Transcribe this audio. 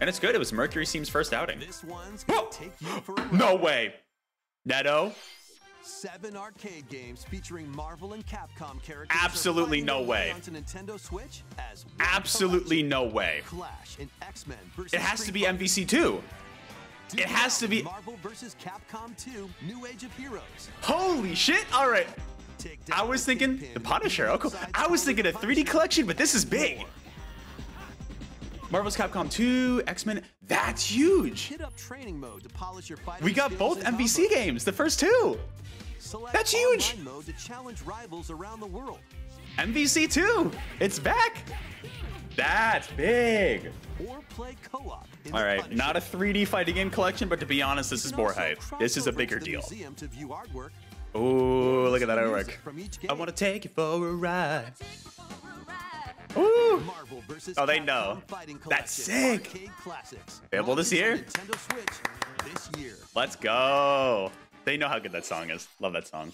And it's good. It was Mercury Steam's first outing. This one's gonna take you for a. No way. Neto? Seven arcade games featuring Marvel and Capcom characters. Absolutely no way. Nintendo Switch as Absolutely no way. Clash and X-Men versus It has to be MVC 2. It has to be- Marvel versus Capcom 2: New Age of Heroes. Holy shit. All right. I was thinking the Punisher. Cool. I was thinking a 3D collection, but this is big. Marvel's Capcom 2, X-Men. That's huge. Hit up training mode to polish your We got both MVC games, the first two. Select That's huge. mode to challenge rivals around the world. MVC 2. It's back. That's big. Or play co-op. in All right, not a 3D fighting game collection, but to be honest, this is more hype. This is a bigger deal. museum to view artwork. Ooh, look at that artwork. music from each I want to take you for a ride. Ooh. Marvel versus Oh, they know. That's sick. Available this year? Nintendo Switch this year. Let's go. They know how good that song is. Love that song.